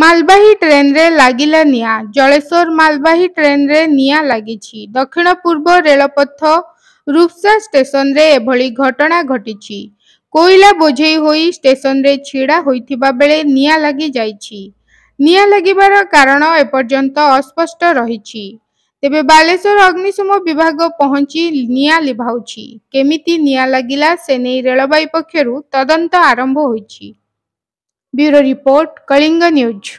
মালবাহী ট্রেন্রে লাগিলা নিয়া জলেশ্বর মালবাহী ଟ୍ରେନ୍ରେ নিয়া লাগিছি দক্ষিণ পূর্ব রেলপথ রূপসা স্টেশনরে এভাবে ঘটনা ঘটিছি কইলা বোঝেই হয়ে স্টেশনরে ছিড়া হইথিবা বেলে নিয়া লাগি যাইছি নিয়া লাগিবার কারণ এপর্যন্ত অস্পষ্ট রয়েছে তেবে বালেশ্বর অগ্নিশম বিভাগ পৌঁছি নিয়া লিভাউছি কেমিতি নিয়া লাগিলা সে নেই রেলবাই পক্ষর তদন্ত আরম্ভ হয়েছে ब्यूरो रिपोर्ट कलिंग न्यूज